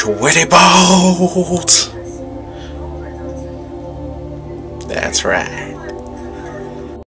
Sweaty Bolt! That's right.